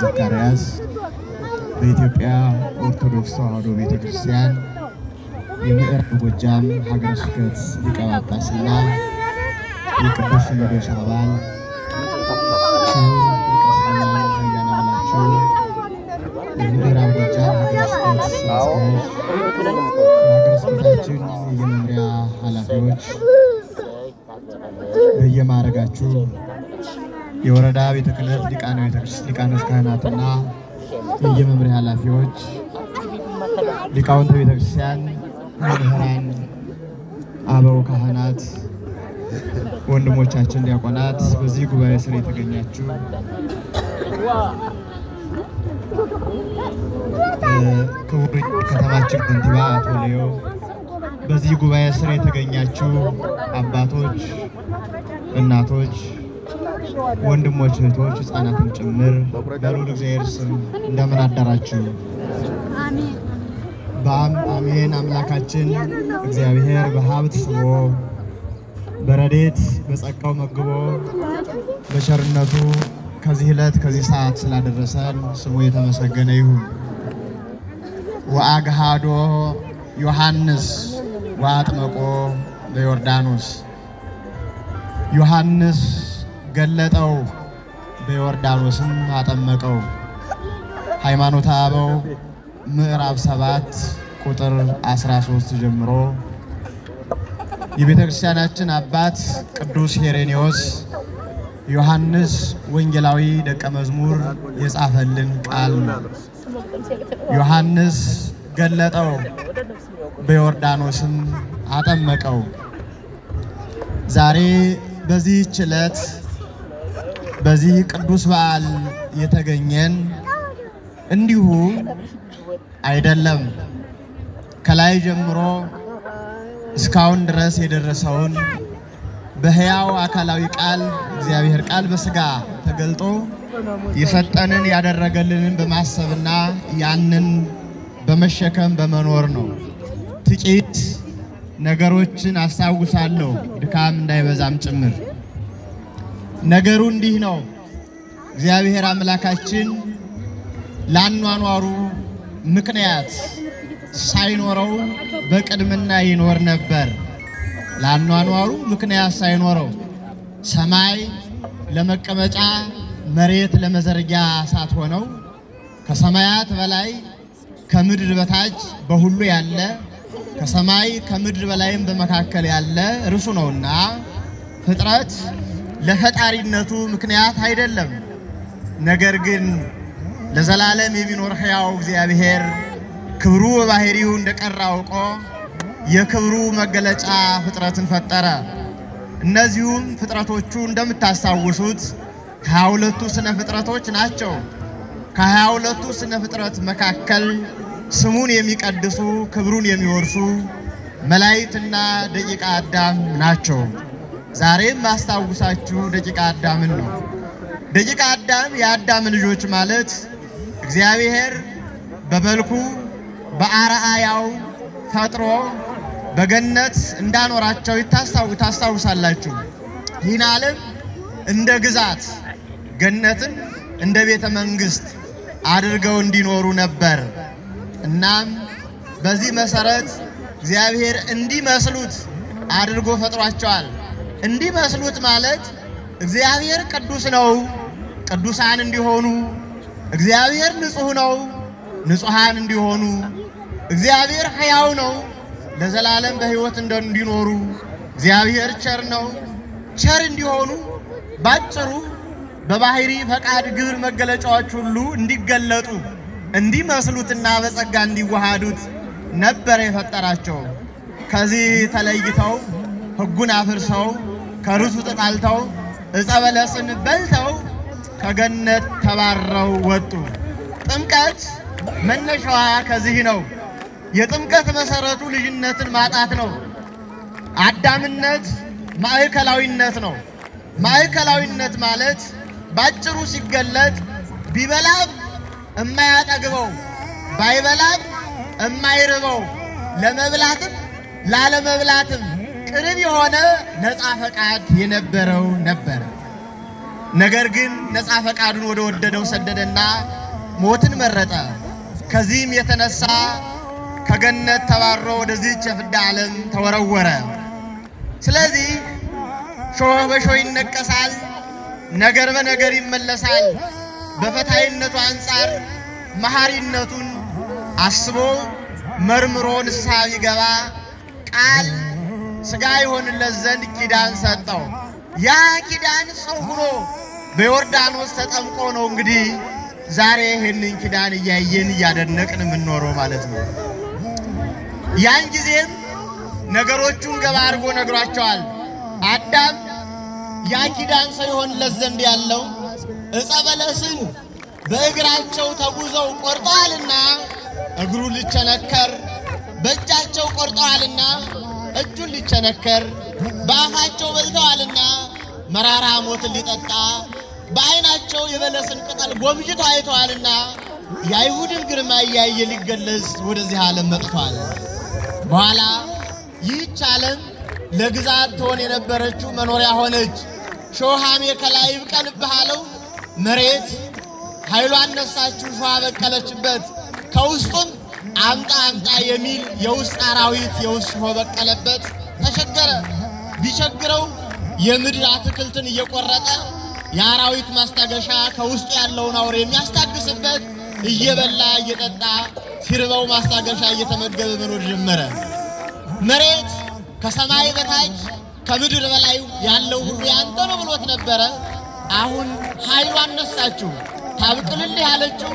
ዘካርያስ በኢትዮጵያ ኦርቶዶክስ ተዋሕዶ ቤተ ክርስቲያን የምዕራብ ጎጃም ሀገረ ስብከት ሊቀ ጳጳስና የቅዱስ ሲኖዶስ አባል ክቡር ሊቀ ስዩማን ኃያል አምላቸው የምዕራብ ጎጃም ሀገረ ስብከት ስራ አስኪያጅ፣ የሀገረ ስብከታችን የመምሪያ ኃላፊዎች በየማዕረጋችሁ የወረዳ ቤተ ክህነት ሊቃነ ሊቃነ ካህናትና የየመምሪያ ኃላፊዎች ሊቃውንተ ቤተ ክርስቲያን መምህራን፣ አበው ካህናት፣ ወንድሞቻችን ዲያቆናት፣ በዚህ ጉባኤ ስር የተገኛችሁ ክቡር ከተማችን ከንቲባ አቶ ሌዮ፣ በዚህ ጉባኤ ስር የተገኛችሁ አባቶች፣ እናቶች፣ ወንድሞች፣ እህቶች፣ ህፃናትን ጭምር በልዑል እግዚአብሔር ስም እንደምን አዳራችሁ? በአሜን አምላካችን እግዚአብሔር በሀብት ስቦ በረዴት በጸጋው መግቦ በቸርነቱ ከዚህ ዕለት ከዚህ ሰዓት ስላደረሰን ስሙ የተመሰገነ ይሁን። ወአግሃዶ ዮሐንስ ወአጥመቆ በዮርዳኖስ ዮሐንስ ገለጠው በዮርዳኖስም አጠመቀው። ሃይማኖተ አበው ምዕራፍ ሰባት ቁጥር 13 ጀምሮ የቤተ ክርስቲያናችን አባት ቅዱስ ሄሬኔዎስ ዮሐንስ ወንጌላዊ ደቀ መዝሙር የጻፈልን ቃል ነው። ዮሐንስ ገለጠው በዮርዳኖስም አጠመቀው። ዛሬ በዚህች ዕለት በዚህ ቅዱስ በዓል የተገኘን እንዲሁ አይደለም። ከላይ ጀምሮ እስካሁን ድረስ የደረሰውን በሕያው አካላዊ ቃል እግዚአብሔር ቃል በሥጋ ተገልጦ የሰጠንን ያደረገልንን በማሰብና ያንን በመሸከም በመኖር ነው። ጥቂት ነገሮችን አስታውሳለሁ፣ ድካም እንዳይበዛም ጭምር። ነገሩ እንዲህ ነው። እግዚአብሔር አምላካችን ላኗኗሩ ምክንያት ሳይኖረው በቅድምና ይኖር ነበር። ላኗኗሩ ምክንያት ሳይኖረው ሰማይ ለመቀመጫ መሬት ለመዘርጊያ ሳትሆነው ከሰማያት በላይ ከምድር በታች በሁሉ ያለ ከሰማይ ከምድር በላይም በመካከል ያለ እርሱ ነውና ፍጥረት ለፈጣሪነቱ ምክንያት አይደለም። ነገር ግን ለዘላለም የሚኖር ሕያው እግዚአብሔር ክብሩ በባህሪው እንደቀረ አውቆ የክብሩ መገለጫ ፍጥረትን ፈጠረ። እነዚሁም ፍጥረቶቹ እንደምታስታውሱት ከሀያ ሁለቱ ስነ ፍጥረቶች ናቸው። ከሀያ ሁለቱ ስነ ፍጥረት መካከል ስሙን የሚቀድሱ ክብሩን የሚወርሱ መላእክትና ደቂቀ አዳም ናቸው። ዛሬም ማስታውሳችሁ ደቂቀ አዳምን ነው። ደቂቀ አዳም የአዳም ልጆች ማለት እግዚአብሔር በመልኩ በአርአያው ፈጥሮ በገነት እንዳኖራቸው ታስታውሳላችሁ። ይህን ዓለም እንደ ግዛት ገነትን እንደ ቤተ መንግስት አድርገው እንዲኖሩ ነበር። እናም በዚህ መሰረት እግዚአብሔር እንዲመስሉት አድርጎ ፈጥሯቸዋል። እንዲመስሉት ማለት እግዚአብሔር ቅዱስ ነው፣ ቅዱሳን እንዲሆኑ፣ እግዚአብሔር ንጹሕ ነው፣ ንጹሐን እንዲሆኑ፣ እግዚአብሔር ሕያው ነው፣ ለዘላለም በሕይወት እንዲኖሩ፣ እግዚአብሔር ቸር ነው፣ ቸር እንዲሆኑ ባጭሩ በባህሪ ፈቃድ ግብር መገለጫዎች ሁሉ እንዲገለጡ እንዲመስሉትና በጸጋ እንዲዋሃዱት ነበር የፈጠራቸው። ከዚህ ተለይተው ሕጉን አፍርሰው ከርሱ ተጣልተው ዕፀ በለስን በልተው ከገነት ተባረው ወጡ። ጥምቀት መነሻዋ ከዚህ ነው። የጥምቀት መሰረቱ ልጅነትን ማጣት ነው። አዳምነት ማዕከላዊነት ነው። ማዕከላዊነት ማለት ባጭሩ ሲገለጥ ቢበላም እማያጠግበው ባይበላም እማይርበው ለመብላትም ላለመብላትም ቅርብ የሆነ ነፃ ፈቃድ የነበረው ነበረ። ነገር ግን ነፃ ፈቃዱን ወደ ወደደው ሰደደና ሞትን መረጠ። ከዚህም የተነሳ ከገነት ተባሮ ወደዚህች የፍዳ ዓለም ተወረወረ። ስለዚህ ሾህ በሾህ ይነቀሳል፣ ነገር በነገር ይመለሳል። በፈታይነቱ አንጻር መሐሪነቱን አስቦ መርምሮ ንስሐ ቢገባ ቃል ሥጋ ይሆንለት ዘንድ ኪዳን ሰጠው። ያ ኪዳን ሰው ሆኖ በዮርዳኖስ ተጠምቆ ነው እንግዲህ ዛሬ ይህንን ኪዳን እያየን እያደነቅን የምንኖረው ማለት ነው። ያን ጊዜም ነገሮቹን ገባ አድርጎ ነግሯቸዋል። አዳም ያ ኪዳን ሰው ይሆንለት ዘንድ ያለው ዕፀ በለስን በእግራቸው ተጉዘው ቆርጠዋልና እግሩ ሊቸነከር፣ በእጃቸው ቆርጠዋልና እጁን ሊቸነከር፣ በአፋቸው በልተዋልና መራራ ሞትን ሊጠጣ፣ በዓይናቸው የበለስን ቅጠል ጎምጅተው አይተዋልና የአይሁድን ግርማ እያየ ሊገለጽ ወደዚህ ዓለም መጥቷል። በኋላ ይህች ዓለም ለግዛት ትሆን የነበረችው መኖሪያ ሆነች። ሾሃሜ ከላይ ይብቀልብህ አለው። መሬት ኃይሏን ነሳችሁ፣ ሾሃ በቀለችበት። ከውስጡም አምጣ አምጣ የሚል የውስጥ አራዊት የውስጥ በቀለበት። ተቸገረ። ቢቸግረው የምድር አትክልትን እየቆረጠ የአራዊት ማስታገሻ ከውስጡ ያለውን አውሬ የሚያስታግስበት እየበላ እየጠጣ ሲርበው ማስታገሻ እየተመገበ መኖር ጀመረ። መሬት ከሰማይ በታች ከምድር በላይ ያለው ሁሉ ያንተ ነው ብሎት ነበረ። አሁን ኃይሏን ነሳችሁ። ታብቅልልህ ያለችው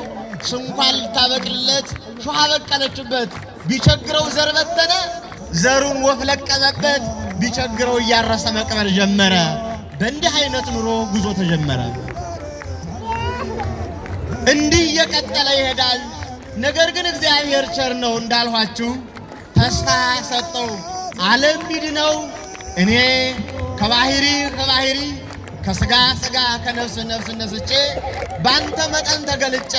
ስንኳን ልታበቅልለት ሾህ በቀለችበት። ቢቸግረው ዘር በተነ፣ ዘሩን ወፍ ለቀመበት። ቢቸግረው እያረሰ መቅበር ጀመረ። በእንዲህ አይነት ኑሮ ጉዞ ተጀመረ። እንዲህ እየቀጠለ ይሄዳል። ነገር ግን እግዚአብሔር ቸር ነው እንዳልኋችሁ ተስፋ ሰጠው። ዓለም ሚድነው እኔ ከባህሪ ከባህሪ ከስጋ ስጋ ከነፍስ ነፍስ ነስቼ ባንተ መጠን ተገልጨ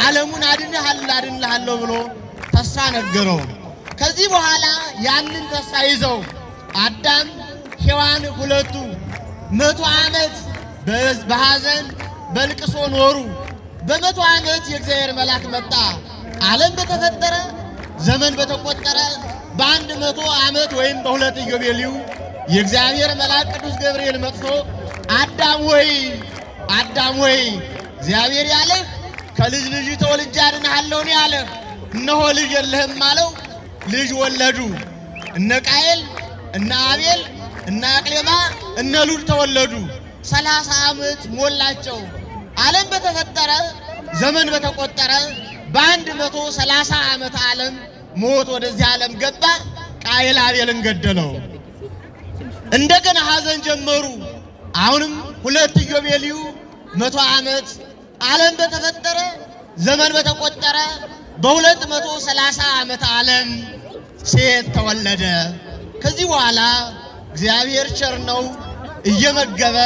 ዓለሙን አድንሃል አድንልሃለሁ ብሎ ተስፋ ነገረው። ከዚህ በኋላ ያንን ተስፋ ይዘው አዳም ሔዋን ሁለቱ መቶ ዓመት በሐዘን በልቅሶ ኖሩ። በመቶ ዓመት የእግዚአብሔር መልአክ መጣ። ዓለም በተፈጠረ ዘመን በተቆጠረ በአንድ መቶ ዓመት ወይም በሁለት ኢዮቤልዩ የእግዚአብሔር መልአክ ቅዱስ ገብርኤል መጥቶ አዳም ወይ አዳም ወይ እግዚአብሔር ያለህ ከልጅ ልጅ ተወልጄ አድንሃለሁ ነው ያለህ። እነሆ ልጅ የለህም አለው። ልጅ ወለዱ። እነ ቃየል እነ አቤል እነ አቅሌማ እነ ሉድ ተወለዱ። ሰላሳ ዓመት ሞላቸው። ዓለም በተፈጠረ ዘመን በተቆጠረ በአንድ መቶ ሰላሳ ዓመት ዓለም ሞት ወደዚህ ዓለም ገባ። ቃየል አቤልን ገደለው። እንደገና ሐዘን ጀመሩ። አሁንም ሁለት ኢዮቤልዩ መቶ ዓመት ዓለም በተፈጠረ ዘመን በተቆጠረ በሁለት መቶ ሰላሳ ዓመት ዓለም ሴት ተወለደ። ከዚህ በኋላ እግዚአብሔር ቸር ነው፣ እየመገበ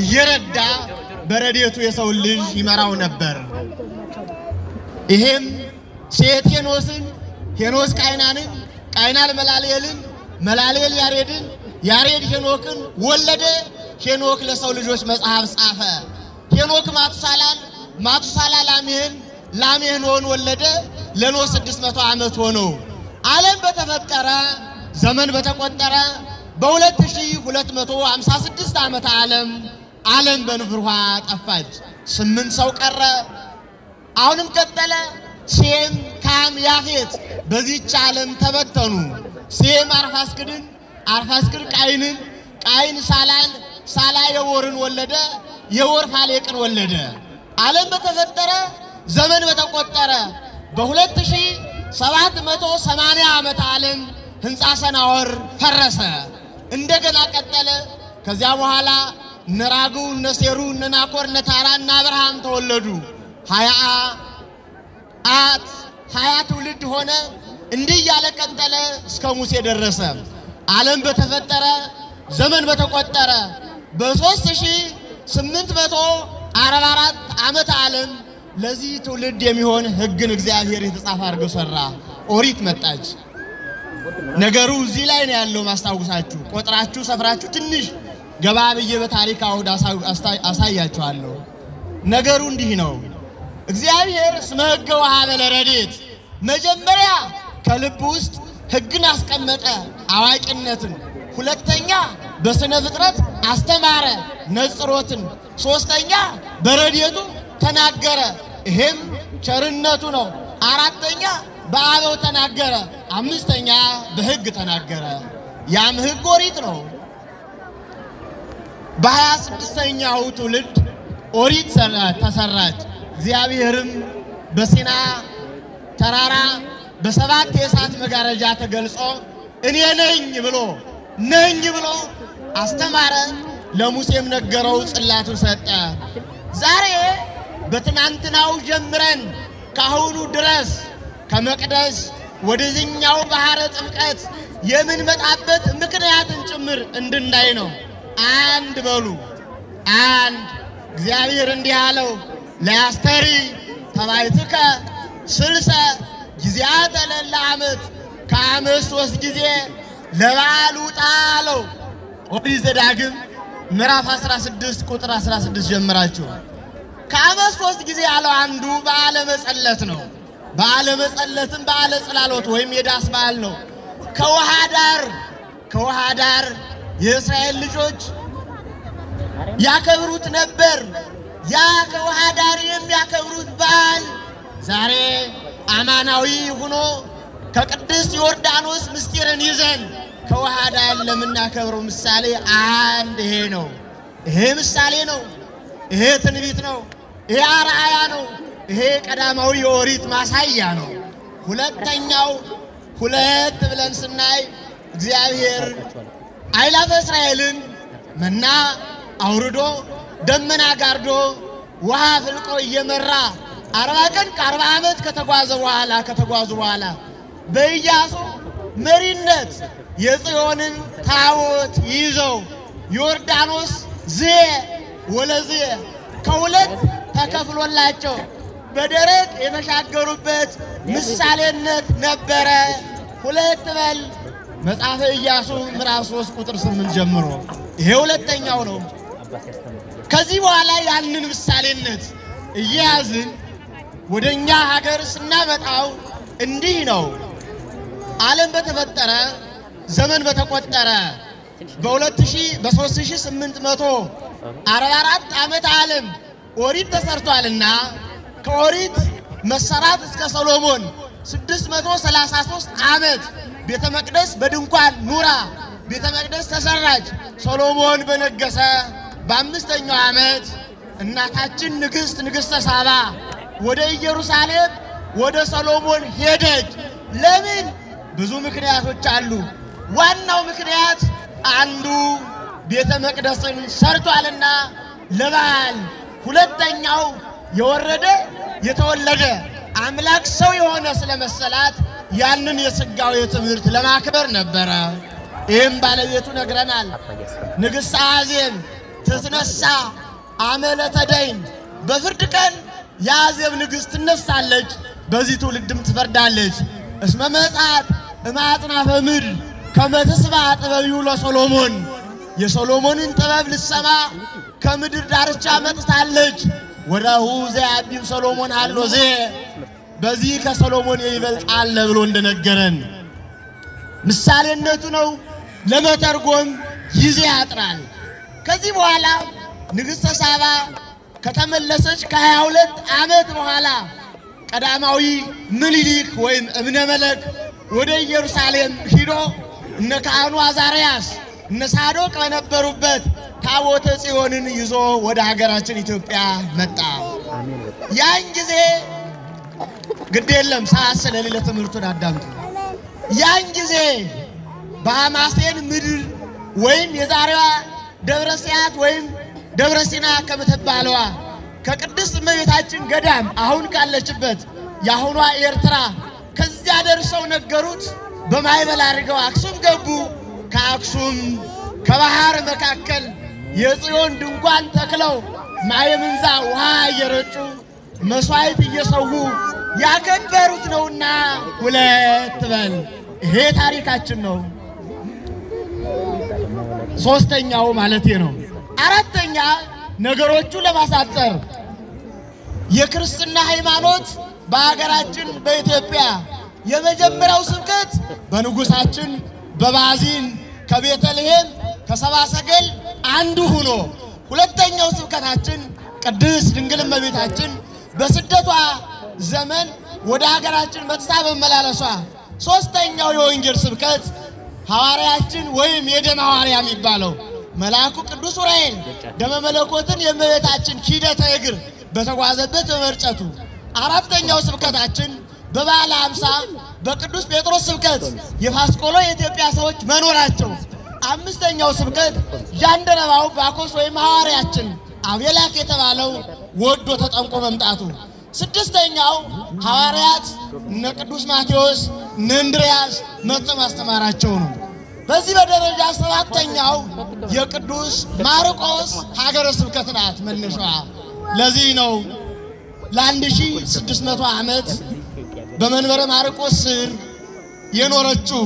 እየረዳ በረዴቱ የሰውን ልጅ ይመራው ነበር። ይሄም ሴት ሄኖስን፣ ሄኖስ ቃይናንን፣ ቃይናን መላልኤልን፣ መላልኤል ያሬድን፣ ያሬድ ሄኖክን ወለደ። ሄኖክ ለሰው ልጆች መጽሐፍ ጻፈ። ሄኖክ ማቱሳላን፣ ማቱሳላ ላሜህን፣ ላሜህ ኖህን ወለደ። ለኖህ ስድስት መቶ ዓመት ሆነው ዓለም በተፈጠረ ዘመን በተቆጠረ በ2256 ዓመተ ዓለም ዓለም በንፍር ውሃ ጠፋች። ስምንት ሰው ቀረ። አሁንም ቀጠለ። ሴም፣ ካም፣ ያፌት በዚህች ዓለም ተበተኑ። ሴም አርፋስክድን፣ አርፋስክድ ቃይንን፣ ቃይን ሳላን፣ ሳላ የወርን ወለደ። የወር ፋሌቅን ወለደ። ዓለም በተፈጠረ ዘመን በተቆጠረ በ2780 ዓመተ ዓለም ሕንፃ ሰናወር ፈረሰ። እንደገና ቀጠለ። ከዚያ በኋላ እነ ራጉ፣ እነ ሴሩ፣ እነ ናኮር፣ እነ ታራ፣ እነ አብርሃም ተወለዱ። ሀያ አት ሀያ ትውልድ ሆነ። እንዲህ እያለ ቀጠለ እስከ ሙሴ ደረሰ። ዓለም በተፈጠረ ዘመን በተቆጠረ በ3844 ዓመተ ዓለም ለዚህ ትውልድ የሚሆን ሕግን እግዚአብሔር የተጻፈ አድርገው ሰራ። ኦሪት መጣች። ነገሩ እዚህ ላይ ነው ያለው። ማስታውሳችሁ ቆጥራችሁ ሰፍራችሁ ትንሽ ገባ ብዬ በታሪክ አውድ አሳያችኋለሁ። ነገሩ እንዲህ ነው። እግዚአብሔር እስመ ሕገ ወሀበ ለረድኤት መጀመሪያ ከልብ ውስጥ ሕግን አስቀመጠ አዋቂነትን። ሁለተኛ በስነ ፍጥረት አስተማረ ነጽሮትን። ሶስተኛ በረድኤቱ ተናገረ፣ ይሄም ቸርነቱ ነው። አራተኛ በአበው ተናገረ፣ አምስተኛ በሕግ ተናገረ። ያም ሕግ ኦሪት ነው። በሀያ ስድስተኛው ትውልድ ኦሪት ተሰራች። እግዚአብሔርም በሲና ተራራ በሰባት የእሳት መጋረጃ ተገልጾ እኔ ነኝ ብሎ ነኝ ብሎ አስተማረ። ለሙሴም ነገረው፣ ጽላቱን ሰጠ። ዛሬ በትናንትናው ጀምረን ካሁኑ ድረስ ከመቅደስ ወደዚህኛው ባህረ ጥምቀት የምንመጣበት ምክንያትን ጭምር እንድናይ ነው። አንድ በሉ አንድ እግዚአብሔር እንዲህ አለው ለአስተሪ ተባይትከ ስልሰ ጊዜያተ ለለ ዓመት ከዓመት ሶስት ጊዜ ለበዓል ውጣ አለው። ኦሪት ዘዳግም ምዕራፍ 16 ቁጥር 16 ጀምራችሁ ከዓመት ሶስት ጊዜ ያለው አንዱ በዓለ መጸለት ነው። በዓለ መጸለትም በዓለ ጽላሎት ወይም የዳስ በዓል ነው። ከውሃ ዳር ከውሃ ዳር የእስራኤል ልጆች ያከብሩት ነበር። ያ ከውሃ ዳር የሚያከብሩት በዓል ዛሬ አማናዊ ሆኖ ከቅድስት ዮርዳኖስ ምስጢርን ይዘን ዳር ለምናከብረው ምሳሌ አንድ ይሄ ነው። ይሄ ምሳሌ ነው። ይሄ ትንቢት ነው። ይሄ አርአያ ነው። ይሄ ቀዳማዊ የኦሪት ማሳያ ነው። ሁለተኛው ሁለት ብለን ስናይ እግዚአብሔር አእላፈ እስራኤልን መና አውርዶ ደመና ጋርዶ ውሃ ፍልቆ እየመራ አርባ ቀን ከአርባ ዓመት ከተጓዘ በኋላ ከተጓዙ በኋላ በኢያሱ መሪነት የጽዮንን ታቦት ይዘው ዮርዳኖስ ዝየ ወለዝየ ከሁለት ተከፍሎላቸው በደረቅ የተሻገሩበት ምሳሌነት ነበረ። ሁለት በል መጽሐፈ ኢያሱ ምዕራፍ 3 ቁጥር 8 ጀምሮ ይሄ ሁለተኛው ነው። ከዚህ በኋላ ያንን ምሳሌነት እየያዝን ወደ እኛ ሀገር ስናመጣው እንዲህ ነው። ዓለም በተፈጠረ ዘመን በተቆጠረ በ3844 ዓመት ዓለም ኦሪት ተሰርቷልና ከኦሪት መሰራት እስከ ሰሎሞን 633 ዓመት ቤተ መቅደስ በድንኳን ኑራ ቤተ መቅደስ ተሰራች። ሰሎሞን በነገሰ በአምስተኛው ዓመት እናታችን ንግሥት ንግሥተ ሳባ ወደ ኢየሩሳሌም ወደ ሰሎሞን ሄደች። ለምን? ብዙ ምክንያቶች አሉ። ዋናው ምክንያት አንዱ ቤተ መቅደስን ሰርቷልና ለበዓል፣ ሁለተኛው የወረደ የተወለደ አምላክ ሰው የሆነ ስለመሰላት ያንን የሥጋዌ ትምህርት ለማክበር ነበረ። ይህም ባለቤቱ ነግረናል። ንግሥት አዜብ ትትነሳ አመለተ ደይን በፍርድ ቀን የአዜብ ንግሥት ትነሳለች፣ በዚህ ትውልድም ትፈርዳለች። እስመ መጽአት እማጽናፈ ምድር ከመ ትስብሐ ጥበቢሁ ለሰሎሞን የሰሎሞንን ጥበብ ልትሰማ ከምድር ዳርቻ መጥታለች። ወዳሁ ዘያቢብ ሰሎሞን አሎ ዜ በዚህ ከሰሎሞን የሚበልጥ አለ ብሎ እንደነገረን ምሳሌነቱ ነው። ለመተርጎም ጊዜ ያጥራል። ከዚህ በኋላ ንግሥተ ሳባ ከተመለሰች ከሀያ ሁለት ዓመት በኋላ ቀዳማዊ ምኒልክ ወይም እብነ መለክ ወደ ኢየሩሳሌም ሂዶ እነ ካህኑ አዛርያስ እነ ሳዶቅ በነበሩበት ታቦተ ጽዮንን ይዞ ወደ ሀገራችን ኢትዮጵያ መጣ። ያን ጊዜ ግድ የለም ሰዓት ስለሌለ ትምህርቱን አዳምጡ። ያን ጊዜ በሐማሴን ምድር ወይም የዛሬዋ ደብረ ሲያት ወይም ደብረ ሲና ከምትባለዋ ከቅድስት እመቤታችን ገዳም አሁን ካለችበት የአሁኗ ኤርትራ ከዚያ ደርሰው ነገሩት። በማይበል አድርገው አክሱም ገቡ። ከአክሱም ከባህር መካከል የጽዮን ድንኳን ተክለው ማየ ውሃ እየረጩ መሥዋዕት እየሰዉ ያከበሩት ነውና ሁለት በል። ይሄ ታሪካችን ነው። ሶስተኛው ማለቴ ነው። አራተኛ ነገሮቹ ለማሳጠር የክርስትና ሃይማኖት በሀገራችን በኢትዮጵያ የመጀመሪያው ስብከት በንጉሳችን በባዚን ከቤተልሔም ከሰባ ሰገል አንዱ ሆኖ ሁለተኛው ስብከታችን ቅድስት ድንግል እመቤታችን በስደቷ ዘመን ወደ ሀገራችን መጥታ በመላለሷ፣ ሶስተኛው የወንጌል ስብከት ሐዋርያችን ወይም የደም ሐዋርያ የሚባለው መልአኩ ቅዱስ ዑራኤል ደመ መለኮትን የእመቤታችን ኪደተ እግር በተጓዘበት በመርጨቱ፣ አራተኛው ስብከታችን በበዓለ ሃምሳ በቅዱስ ጴጥሮስ ስብከት የፋስቆሎ የኢትዮጵያ ሰዎች መኖራቸው፣ አምስተኛው ስብከት ጃንደረባው ባኮስ ወይም ሐዋርያችን አቤላክ የተባለው ወዶ ተጠምቆ መምጣቱ፣ ስድስተኛው ሐዋርያት እነ ቅዱስ ማቴዎስ እነ እንድርያስ መጥተው ማስተማራቸው ነው። በዚህ በደረጃ ሰባተኛው የቅዱስ ማርቆስ ሀገረ ስብከት ናት መነሻዋ። ለዚህ ነው ለአንድ ሺህ ስድስት መቶ ዓመት በመንበረ ማርቆስ ስር የኖረችው።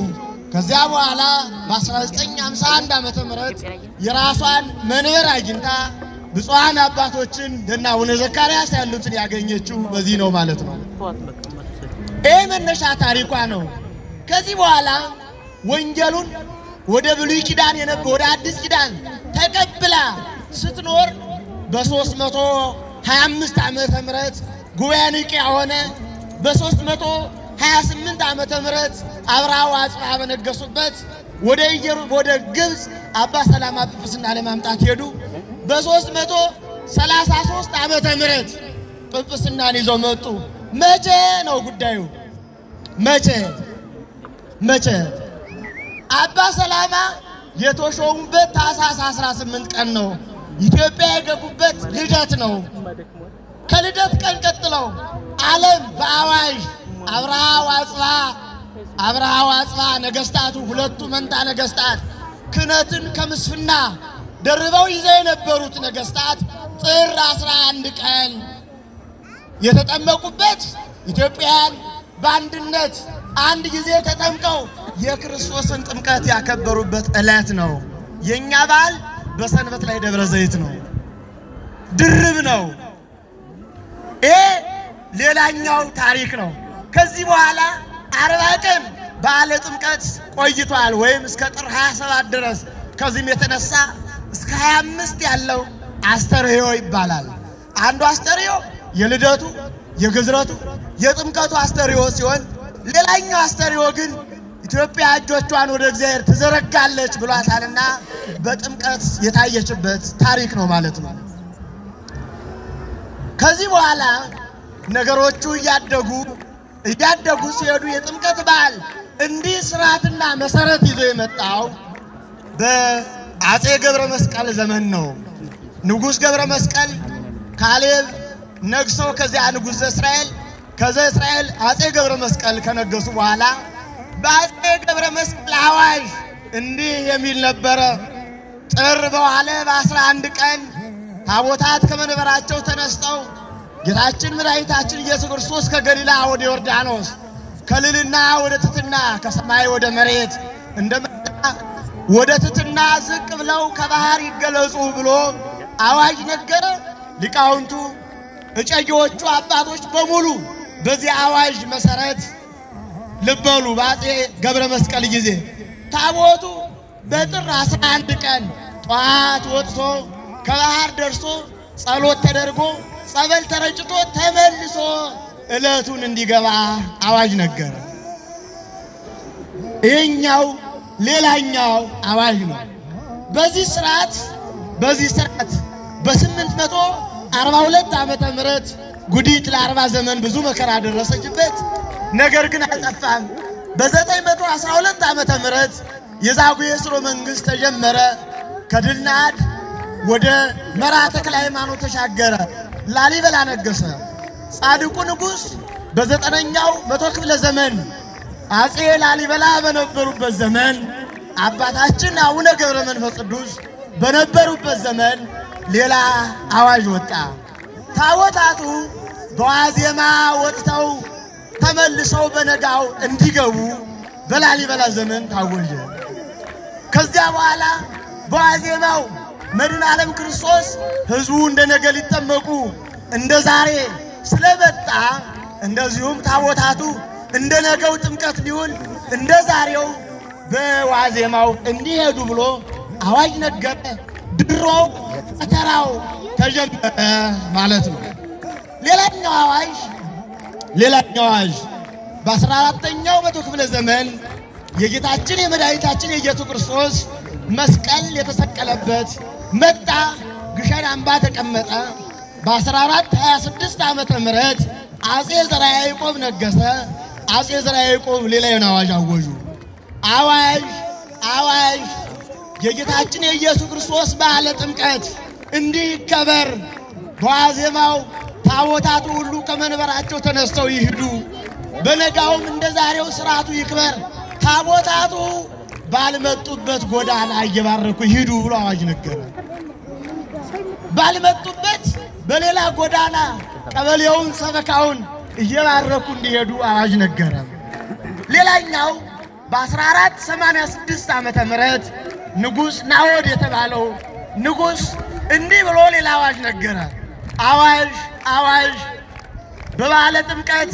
ከዚያ በኋላ በ1951 ዓመተ ምህረት የራሷን መንበር አግኝታ ብፁዓን አባቶችን እና አቡነ ዘካርያስ ያሉትን ያገኘችው በዚህ ነው ማለት ነው። ይህ መነሻ ታሪኳ ነው። ከዚህ በኋላ ወንጌሉን ወደ ብሉይ ኪዳን የነበ ወደ አዲስ ኪዳን ተቀብላ ስትኖር በ325 ዓመተ ምህረት ጉባኤ ኒቅያ ሆነ። በ328 ዓመተ ምህረት አብርሃ ወአጽብሃ በነገሱበት ወደ ኢየሩ ወደ ግብፅ አባ ሰላማ ጵጵስና ለማምጣት ሄዱ። በ333 ዓመተ ምህረት ጵጵስናን ይዘው መጡ። መቼ ነው ጉዳዩ? መቼ መቼ አባ ሰላማ የተሾሙበት ታኅሳስ 18 ቀን ነው። ኢትዮጵያ የገቡበት ልደት ነው። ከልደት ቀን ቀጥለው ዓለም በአዋጅ አብርሃ ወአጽብሃ አብርሃ ወአጽብሃ ነገስታቱ ሁለቱ መንታ ነገስታት ክህነትን ከምስፍና ደርበው ይዘው የነበሩት ነገስታት ጥር 11 ቀን የተጠመቁበት ኢትዮጵያን በአንድነት አንድ ጊዜ ተጠምቀው የክርስቶስን ጥምቀት ያከበሩበት ዕለት ነው። የእኛ በዓል በሰንበት ላይ ደብረ ዘይት ነው። ድርብ ነው። ይሄ ሌላኛው ታሪክ ነው። ከዚህ በኋላ አርባ ቀን በዓለ ጥምቀት ቆይቷል፣ ወይም እስከ ጥር 27 ድረስ። ከዚህም የተነሳ እስከ 25 ያለው አስተርእዮ ይባላል። አንዱ አስተርእዮ የልደቱ የግዝረቱ የጥምቀቱ አስተርእዮ ሲሆን ሌላኛው አስተርእዮ ግን ኢትዮጵያ እጆቿን ወደ እግዚአብሔር ትዘረጋለች ብሏታልና በጥምቀት የታየችበት ታሪክ ነው ማለት ነው። ከዚህ በኋላ ነገሮቹ እያደጉ እያደጉ ሲሄዱ የጥምቀት በዓል እንዲህ ስርዓትና መሰረት ይዞ የመጣው በአፄ ገብረ መስቀል ዘመን ነው። ንጉሥ ገብረ መስቀል ካሌብ ነግሶ ከዚያ ንጉሥ ዘእስራኤል ከዘ እስራኤል አፄ ገብረ መስቀል ከነገሱ በኋላ በአፄ ገብረ መስቀል አዋጅ እንዲህ የሚል ነበረ። ጥር በዋለ በአስራ አንድ ቀን ታቦታት ከመንበራቸው ተነስተው ጌታችን መድኃኒታችን ኢየሱስ ክርስቶስ ከገሊላ ወደ ዮርዳኖስ ከልልና ወደ ትትና ከሰማይ ወደ መሬት እንደመጣ ወደ ትትና ዝቅ ብለው ከባህር ይገለጹ ብሎ አዋጅ ነገረ። ሊቃውንቱ እጨጌዎቹ አባቶች በሙሉ በዚህ አዋጅ መሰረት ልበሉ በአፄ ገብረ መስቀል ጊዜ ታቦቱ በጥር 11 ቀን ጠዋት ወጥቶ ከባህር ደርሶ ጸሎት ተደርጎ ጸበል ተረጭቶ ተመልሶ ዕለቱን እንዲገባ አዋጅ ነገረ። ይህኛው ሌላኛው አዋጅ ነው። በዚህ ስርዓት በዚህ ስርዓት በስምንት መቶ አርባ ሁለት ዓመተ ምህረት ጉዲት ለአርባ ዘመን ብዙ መከራ ደረሰችበት። ነገር ግን አልጠፋም። በዘጠኝ መቶ አስራ ሁለት ዓመተ ምህረት የዛጉዌ ሥርወ መንግሥት ተጀመረ። ከድልናድ ወደ መራ ተክለ ሃይማኖት ተሻገረ። ላሊበላ ነገሰ። ጻድቁ ንጉሥ በዘጠነኛው መቶ ክፍለ ዘመን አፄ ላሊበላ በነበሩበት ዘመን አባታችን አቡነ ገብረ መንፈስ ቅዱስ በነበሩበት ዘመን ሌላ አዋጅ ወጣ። ታቦታቱ በዋዜማ ወጥተው ተመልሰው በነጋው እንዲገቡ በላሊበላ ዘመን ታወጀ። ከዚያ በኋላ በዋዜማው መድኃኔ ዓለም ክርስቶስ ሕዝቡ እንደ ነገ ሊጠመቁ እንደ ዛሬ ስለመጣ እንደዚሁም ታቦታቱ እንደ ነገው ጥምቀት ሊውል እንደ ዛሬው በዋዜማው እንዲሄዱ ብሎ አዋጅ ነገረ። ድሮው ከተራው ተጀመረ ማለት ነው። ሌላኛው አዋጅ ሌላኛው አዋጅ በአስራ አራተኛው መቶ ክፍለ ዘመን የጌታችን የመድኃኒታችን የኢየሱስ ክርስቶስ መስቀል የተሰቀለበት መጣ። ግሸን አምባ ተቀመጠ። በ1426 ዓመተ ምህረት አጼ ዘርዓ ያዕቆብ ነገሰ። አጼ ዘርዓ ያዕቆብ ሌላውን አዋጅ አወጁ። አዋጅ አዋጅ የጌታችን የኢየሱስ ክርስቶስ በዓለ ጥምቀት እንዲህ ይከበር። በዋዜማው ታቦታቱ ሁሉ ከመንበራቸው ተነስተው ይሂዱ። በነጋውም እንደ ዛሬው ስርዓቱ ይክበር። ታቦታቱ ባልመጡበት ጎዳና እየባረኩ ይሂዱ ብሎ አዋጅ ነገረ። ባልመጡበት በሌላ ጎዳና ቀበሌውን፣ ሰበካውን እየባረኩ እንዲሄዱ አዋጅ ነገረ። ሌላኛው በ1486 ዓመተ ምህረት ንጉሥ ናዖድ የተባለው ንጉሥ እንዲህ ብሎ ሌላ አዋጅ ነገረ። አዋጅ አዋጅ በበዓለ ጥምቀት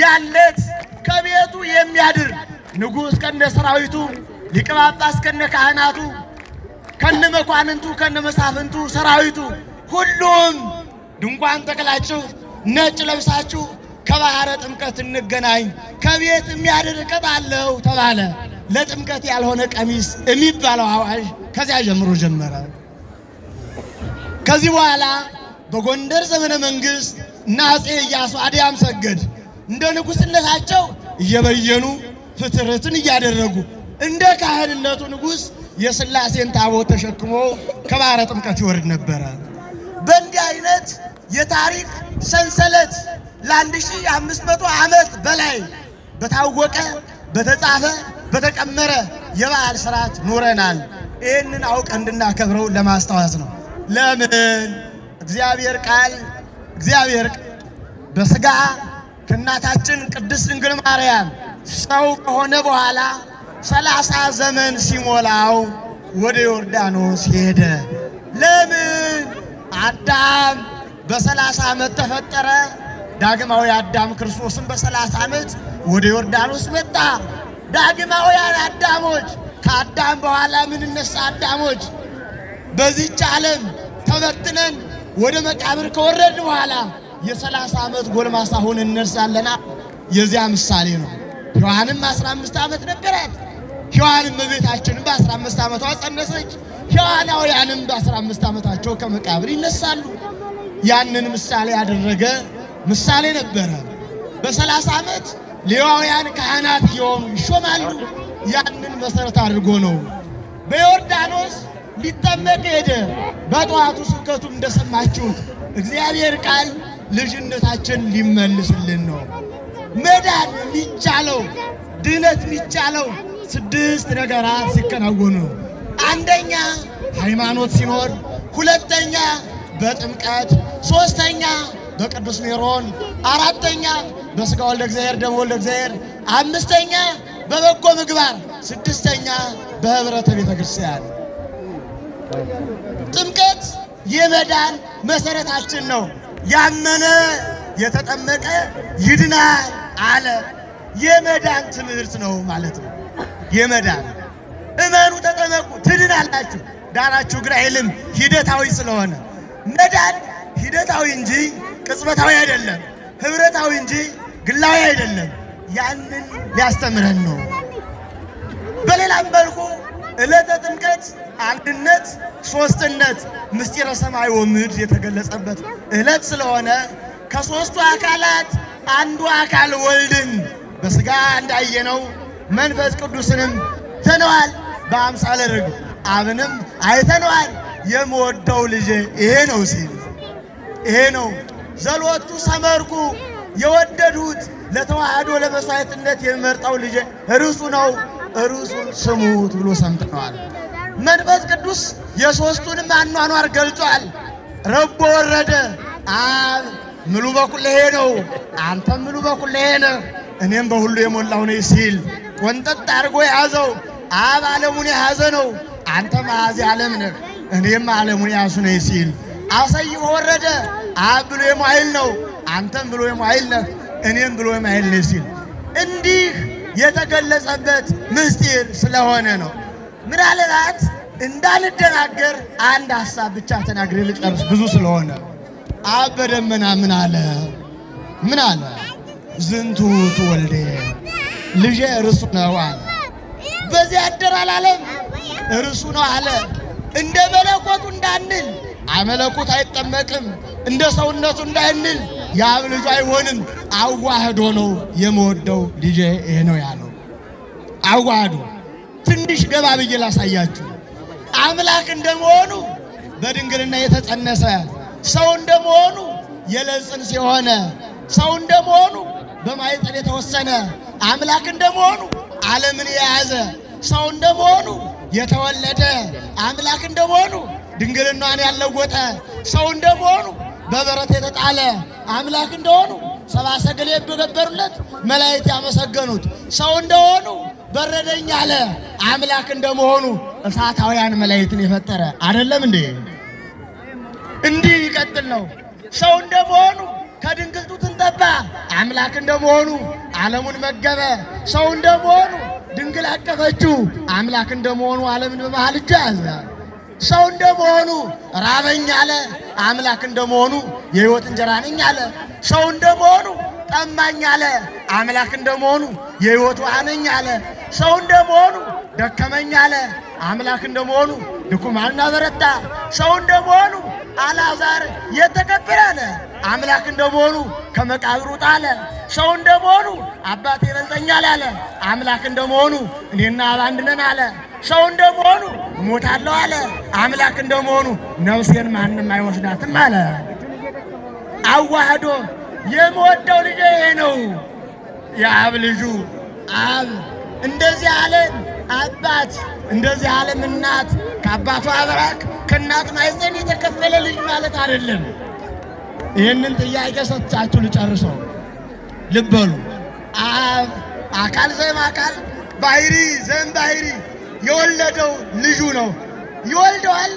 ያለት ከቤቱ የሚያድር ንጉሥ ከነ ሰራዊቱ ሊቀ ጳጳስ ከነ ካህናቱ ከነ መኳንንቱ ከነ መሳፍንቱ ሰራዊቱ ሁሉም ድንኳን ተክላችሁ ነጭ ለብሳችሁ ከባሕረ ጥምቀት እንገናኝ፣ ከቤት የሚያድር እቀጣለሁ ተባለ። ለጥምቀት ያልሆነ ቀሚስ የሚባለው አዋጅ ከዚያ ጀምሮ ጀመረ። ከዚህ በኋላ በጎንደር ዘመነ መንግስት እና አፄ ኢያሱ አድያም ሰገድ እንደ ንጉሥነታቸው እየበየኑ ፍትርትን እያደረጉ እንደ ካህንነቱ ንጉሥ የሥላሴን ታቦት ተሸክሞ ከባሕረ ጥምቀት ይወርድ ነበረ። በእንዲህ አይነት የታሪክ ሰንሰለት ለአንድ ሺህ አምስት መቶ ዓመት በላይ በታወቀ በተጻፈ በተቀመረ የበዓል ስርዓት ኖረናል። ይህንን አውቀ እንድናከብረው ለማስታወስ ነው። ለምን እግዚአብሔር ቃል እግዚአብሔር በሥጋ ከእናታችን ቅድስት ድንግል ማርያም ሰው ከሆነ በኋላ ሰላሳ ዘመን ሲሞላው ወደ ዮርዳኖስ ሄደ። ለምን አዳም በሰላሳ ዓመት ተፈጠረ። ዳግማዊ አዳም ክርስቶስን በሰላሳ ዓመት ወደ ዮርዳኖስ መጣ። ዳግማውያን አዳሞች ከአዳም በኋላ ምንነሳ አዳሞች በዚህች ዓለም ተበትነን ወደ መቃብር ከወረድን በኋላ የሰላሳ ዓመት ጎልማሳ ሆነን እንነሳለና የዚያ ምሳሌ ነው። ሔዋንም አስራ አምስት ዓመት ነበራት። ሔዋንም እመቤታችንም በአስራ አምስት ዓመቷ ጸነሰች። ሔዋናውያንም በአስራ አምስት ዓመታቸው ከመቃብር ይነሳሉ። ያንን ምሳሌ ያደረገ ምሳሌ ነበረ። በሰላሳ ዓመት ሌዋውያን ካህናት እየሆኑ ይሾማሉ። ያንን መሰረት አድርጎ ነው በዮርዳኖስ ሊጠመቅ ሄደ። በጠዋቱ ስብከቱም እንደሰማችሁት እግዚአብሔር ቃል ልጅነታችን ሊመልስልን ነው። መዳን የሚቻለው ድነት የሚቻለው ስድስት ነገራት ሲከናወኑ አንደኛ ሃይማኖት ሲኖር፣ ሁለተኛ በጥምቀት፣ ሶስተኛ በቅዱስ ሜሮን፣ አራተኛ በሥጋ ወልደ እግዚአብሔር ደሞ ወልደ እግዚአብሔር፣ አምስተኛ በበጎ ምግባር፣ ስድስተኛ በኅብረተ ቤተ ክርስቲያን። ጥምቀት የመዳን መሰረታችን ነው። ያመነ የተጠመቀ ይድናል አለ። የመዳን ትምህርት ነው ማለት ነው። የመዳን እመኑ፣ ተጠመቁ፣ ትድናላችሁ። ዳናችሁ ግን አይልም፣ ሂደታዊ ስለሆነ መዳን ሂደታዊ እንጂ ቅጽበታዊ አይደለም። ህብረታዊ እንጂ ግላዊ አይደለም። ያንን ሊያስተምረን ነው። በሌላም መልኩ ዕለተ ጥምቀት አንድነት፣ ሶስትነት፣ ምስጢረ ሰማይ ወምድር የተገለጸበት ዕለት ስለሆነ ከሦስቱ አካላት አንዱ አካል ወልድን በሥጋ እንዳየነው መንፈስ ቅዱስንም ተነዋል በአምሳለ ርግብ አብንም አይተነዋል። የምወደው ልጄ ይሄ ነው ሲል ይሄ ነው ዘሎቱ ሰመርኩ የወደድሁት ለተዋህዶ ለመሥዋዕትነት የሚመርጠው ልጄ እርሱ ነው እርሱን ስሙት ብሎ ሰምተነዋል። መንፈስ ቅዱስ የሦስቱንም አኗኗር ገልጿል። ረቦ ወረደ አብ ምሉ በኩለሄ ነው፣ አንተም ምሉ በኩለሄ ነህ፣ እኔም በሁሉ የሞላሁ ነኝ ሲል ቆንጠጥ አድርጎ የያዘው አብ ዓለሙን የያዘ ነው፣ አንተም አዚ ዓለም ነህ፣ እኔም ዓለሙን የያዙ ነኝ ሲል አሰይሞ ወረደ አብ ብሎ የማይል ነው፣ አንተም ብሎ የማይል ነህ፣ እኔም ብሎ የማይል ነኝ ሲል እንዲህ የተገለጸበት ምስጢር ስለሆነ ነው። ምናልባት እንዳልደናገር አንድ ሀሳብ ብቻ ተናግሬ ልጨርስ፣ ብዙ ስለሆነ። አብ በደመና ምን አለ? ምን አለ? ዝንቱ ውእቱ ወልዴ ልጄ እርሱ ነው አለ። በዚህ አደር አላለም፣ እርሱ ነው አለ። እንደ መለኮቱ እንዳንል አመለኮት አይጠመቅም፣ እንደ ሰውነቱ እንዳንል የአብ ልጁ አይሆንም። አዋህዶ ነው የምወደው ልጄ ይሄ ነው ያለው። አዋህዶ ትንሽ ገባ ብዬ ላሳያችሁ። አምላክ እንደመሆኑ በድንግልና የተጸነሰ ሰው እንደመሆኑ የለጽንስ የሆነ ሰው እንደመሆኑ በማኅፀን የተወሰነ አምላክ እንደመሆኑ ዓለምን የያዘ ሰው እንደመሆኑ የተወለደ አምላክ እንደመሆኑ ድንግልናን ያለወጠ ሰው እንደመሆኑ በበረት የተጣለ አምላክ እንደሆኑ ሰብአ ሰገል የገበሩለት መላእክት ያመሰገኑት ሰው እንደሆኑ በረደኝ አለ። አምላክ እንደመሆኑ እሳታውያን መላእክትን የፈጠረ አይደለም እንዴ? እንዲህ ይቀጥል ነው። ሰው እንደመሆኑ ከድንግል ጡትን ጠባ። አምላክ እንደመሆኑ ዓለሙን መገበ። ሰው እንደመሆኑ ድንግል አቀፈችው። አምላክ እንደመሆኑ ዓለምን በመሃል እጁ ያዘ። ሰው እንደመሆኑ ራበኝ አለ። አምላክ እንደመሆኑ የሕይወት እንጀራ ነኝ አለ። ሰው እንደመሆኑ ጠማኝ አለ። አምላክ እንደመሆኑ የሕይወት ውሃ ነኝ አለ። ሰው እንደመሆኑ ደከመኝ አለ። አምላክ እንደመሆኑ ድኩማንን አበረታ። ሰው እንደመሆኑ አልዓዛር የተቀበረ አለ። አምላክ እንደመሆኑ ከመቃብሩ ጣለ። ሰው እንደመሆኑ አባቴ ይበልጠኛል አለ። አምላክ እንደመሆኑ እኔና አብ አንድ ነን አለ። ሰው እንደመሆኑ እሞታለሁ አለ። አምላክ እንደመሆኑ ነፍሴን ማንም አይወስዳትም አለ። አዋህዶ የምወደው ልጄ ይሄ ነው የአብ ልጁ አብ እንደዚህ ዓለም አባት እንደዚህ ዓለም እናት ከአባቱ አብራክ ከእናቱ ማኅፀን የተከፈለ ልጅ ማለት አይደለም። ይህንን ጥያቄ ሰጥቻችሁ ልጨርሰው። ልበሉ አብ አካል ዘም አካል ባህሪ ዘም ባህሪ የወለደው ልጁ ነው። ይወልደዋል፣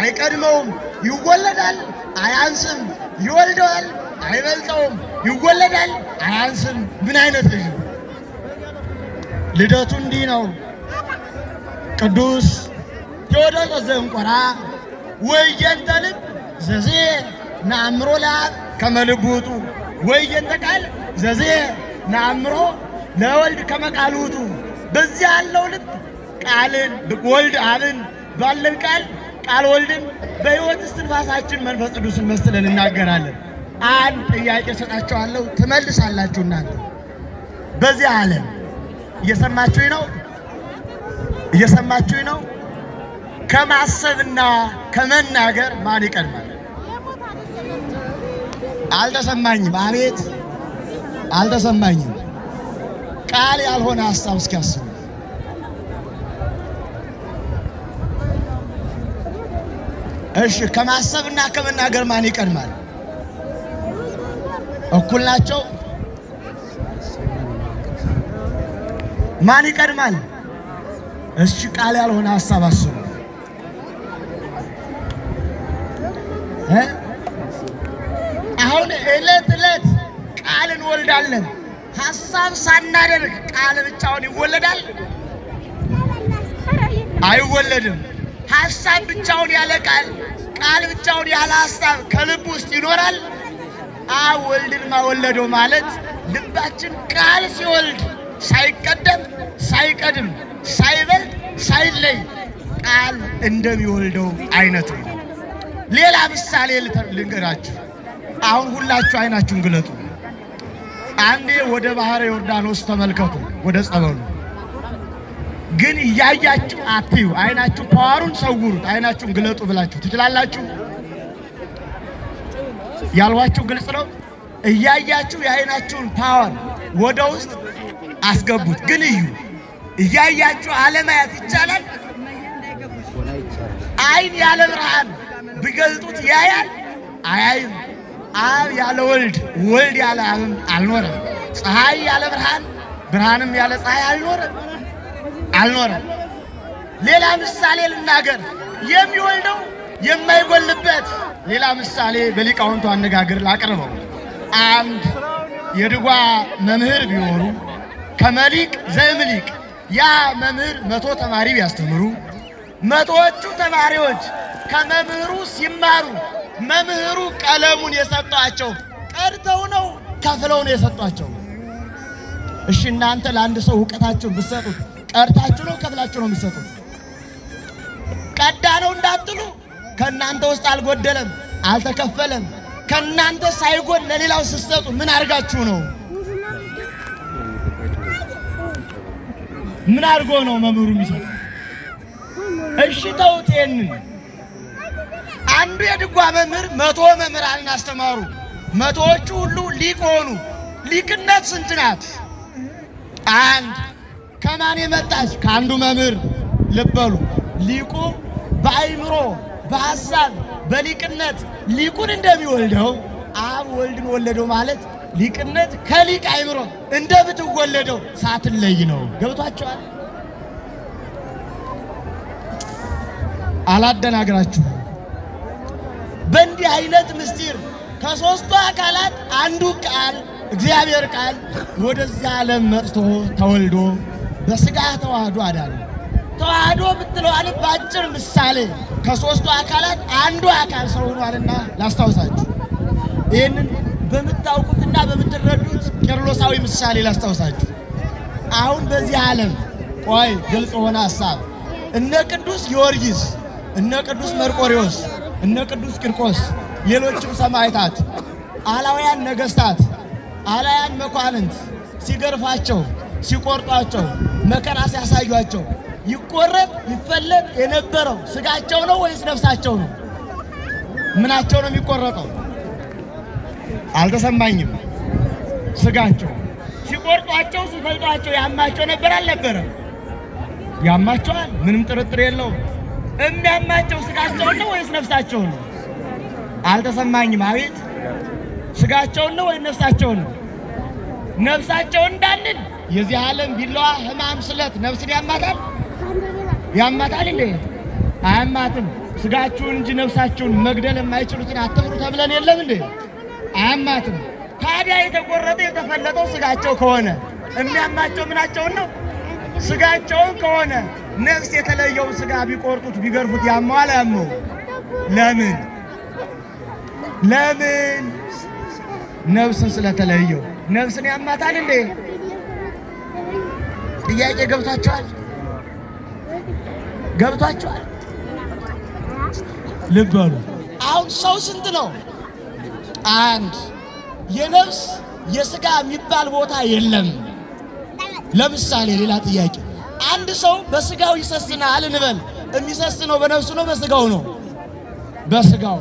አይቀድመውም። ይወለዳል፣ አያንስም። ይወልደዋል፣ አይበልጠውም። ይወለዳል፣ አያንስም። ምን አይነት ልጅ? ልደቱ እንዲህ ነው። ቅዱስ ቴዎዶጦስ ዘእንቆራ ወየንተ ልብ ዘዜ ነአምሮ ለአብ ከመ ልቡ ቃል ዘዜ ነአምሮ ለወልድ ከመ ቃሉ በዚህ ያለው ልብ ቃልን ወልድ አብን ባለን ቃል ቃል ወልድን በሕይወት እስትንፋሳችን መንፈስ ቅዱስን መስለን እናገራለን። አንድ ጥያቄ ሰጣችኋለሁ፣ ትመልሳላችሁ እናንተ በዚህ ዓለም እየሰማችሁኝ ነው? እየሰማችሁኝ ነው? ከማሰብና ከመናገር ማን ይቀድማል? አልተሰማኝም። አቤት አልተሰማኝም። ቃል ያልሆነ ሀሳብ እስኪያስቡ እሺ፣ ከማሰብና ከመናገር ማን ይቀድማል? እኩል ናቸው? ማን ይቀድማል? እሺ ቃል ያልሆነ ሀሳብ አስቡ አሁን ዕለት ዕለት ቃል እንወልዳለን። ሀሳብ ሳናደርግ ቃል ብቻውን ይወለዳል? አይወለድም። ሀሳብ ብቻውን ያለ ቃል፣ ቃል ብቻውን ያለ ሀሳብ ከልብ ውስጥ ይኖራል? አብ ወልድን ማወለደው ማለት ልባችን ቃል ሲወልድ ሳይቀደም ሳይቀድም ሳይበልጥ ሳይለይ ቃል እንደሚወልደው አይነት ነው። ሌላ ምሳሌ ልንገራችሁ። አሁን ሁላችሁ አይናችሁን ግለጡ። አንዴ ወደ ባህረ ዮርዳኖስ ተመልከቱ፣ ወደ ጸበሉ ግን እያያችሁ አትዩ። አይናችሁ ፓዋሩን ሰውሩት፣ አይናችሁን ግለጡ ብላችሁ ትችላላችሁ? ያልኋችሁ ግልጽ ነው። እያያችሁ የአይናችሁን power ወደ ውስጥ አስገቡት፣ ግን እዩ። እያያችሁ አለማየት ይቻላል? አይን ያለ ብርሃን ቢገልጡት ያያል? አያይም። አብ ያለ ወልድ፣ ወልድ ያለ አብም አልኖረም። ፀሐይ ያለ ብርሃን፣ ብርሃንም ያለ ፀሐይ አልኖረም አልኖረም። ሌላ ምሳሌ ልናገር፣ የሚወልደው የማይጎልበት ሌላ ምሳሌ በሊቃውንቱ አነጋገር ላቅርበው። አንድ የድጓ መምህር ቢኖሩ ከመሊቅ ዘእምሊቅ ያ መምህር መቶ ተማሪ ቢያስተምሩ መቶዎቹ ተማሪዎች ከመምህሩ ሲማሩ መምህሩ ቀለሙን የሰጧቸው ቀድተው ነው ከፍለው ነው የሰጧቸው? እሺ እናንተ ለአንድ ሰው እውቀታችሁን ብትሰጡት ቀድታችሁ ነው ከፍላችሁ ነው የምትሰጡት? ቀዳ ነው እንዳትሉ፣ ከእናንተ ውስጥ አልጎደለም፣ አልተከፈለም። ከእናንተ ሳይጎል ለሌላው ስትሰጡ ምን አድርጋችሁ ነው? ምን አድርጎ ነው መምህሩ የሚሰጡ? እሺ ተውት። ይሄንን አንዱ የድጓ መምህር መቶ መምህራንን አስተማሩ። መቶዎቹ ሁሉ ሊቅ ሆኑ። ሊቅነት ስንት ናት? አንድ ከማን የመጣች? ከአንዱ መምህር። ልበሉ ሊቁ በአይምሮ በሐሳብ በሊቅነት ሊቁን እንደሚወልደው አብ ወልድን ወለደው ማለት ሊቅነት ከሊቅ አይምሮ እንደ ብትወለደው ሳትለይ ነው። ገብቷቸዋል? አላደናግራችሁ። በእንዲህ አይነት ምስጢር ከሦስቱ አካላት አንዱ ቃል እግዚአብሔር ቃል ወደዚህ ዓለም መጥቶ ተወልዶ በሥጋ ተዋህዶ አዳነ። ተዋህዶ የምትለዋን በአጭር ምሳሌ ከሦስቱ አካላት አንዱ አካል ሰው ሆኗልና ላስታውሳችሁ። ይህንን በምታውቁትና በምትረዱት ቄርሎሳዊ ምሳሌ ላስታውሳችሁ። አሁን በዚህ ዓለም ቆይ ግልጽ የሆነ ሐሳብ እነ ቅዱስ ጊዮርጊስ እነ ቅዱስ መርቆሪዎስ እነ ቅዱስ ቂርቆስ ሌሎችም ሰማዕታት አላውያን ነገሥታት አላውያን መኳንንት ሲገርፋቸው ሲቆርጧቸው መከራ ሲያሳዩቸው ይቆረጥ ይፈለጥ የነበረው ስጋቸው ነው ወይስ ነፍሳቸው ነው? ምናቸው ነው የሚቆረጠው? አልተሰማኝም። ስጋቸው ሲቆርጧቸው ሲፈልጧቸው ያማቸው ነበር አልነበረም? ያማቸዋል፣ ምንም ጥርጥር የለውም። የሚያማቸው ስጋቸውን ነው ወይስ ነፍሳቸውን ነው? አልተሰማኝም። አቤት ስጋቸውን ነው ወይስ ነፍሳቸውን ነው? ነፍሳቸውን እንዳንል የዚህ ዓለም ቢላዋ ሕማም ስለት ነፍስን ያማታል ያማታል እንዴ? አያማትም። ስጋችሁን እንጂ ነፍሳችሁን መግደል የማይችሉትን አትብሉ ተብለን የለም እንዴ? አያማትም። ታዲያ የተቆረጠ የተፈለጠው ስጋቸው ከሆነ የሚያማቸው ምናቸውን ነው? ስጋቸውን ከሆነ ነፍስ የተለየውን ስጋ ቢቆርጡት ቢገርፉት ያመዋል አያመው? ለምን ለምን? ነፍስን ስለተለየው ነፍስን ያማታል እንዴ? ጥያቄ ገብቷቸዋል? ገብቷቸዋል? ልብ በሉ። አሁን ሰው ስንት ነው? አንድ የነፍስ የስጋ የሚባል ቦታ የለም። ለምሳሌ ሌላ ጥያቄ፣ አንድ ሰው በስጋው ይሰስናል እንበል። የሚሰስነው በነፍሱ ነው በስጋው ነው? በስጋው።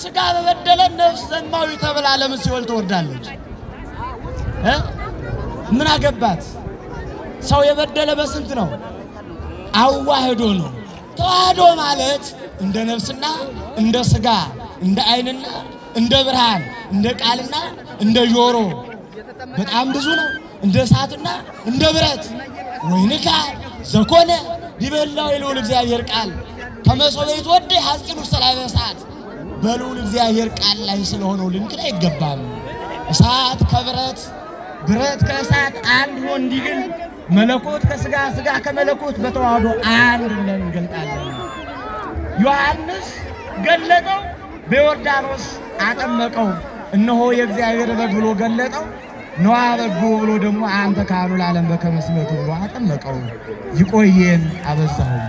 ስጋ በበደለ ነፍስ ዘማዊ ተብላ ለምን ሲኦል ትወርዳለች? ምን አገባት? ሰው የበደለ በስንት ነው? አዋህዶ ነው። ተዋህዶ ማለት እንደ ነፍስና እንደ ስጋ እንደ ዓይንና እንደ ብርሃን እንደ ቃልና እንደ ጆሮ በጣም ብዙ ነው። እንደ እሳትና እንደ ብረት ወይንካ ዘኮነ ዲበላው የልዑል እግዚአብሔር ቃል ከመሶበ ይትወደድ ሐፂኑ ሰላም እሳት በልዑል እግዚአብሔር ቃል ላይ ስለሆነው ልንክድ አይገባም። እሳት ከብረት ብረት ከእሳት አንድ ሆን እንዲግል መለኮት ከስጋ ስጋ ከመለኮት በተዋህዶ አንድ ብለን እንገልጣለን። ዮሐንስ ገለጠው፣ በዮርዳኖስ አጠመቀው። እነሆ የእግዚአብሔር በግ ብሎ ገለጠው። ነዋ በግ ብሎ ደግሞ አንተ ካህኑ ለዓለም በከመ ብሎ አጠመቀው። ይቆየን። አበዛሁም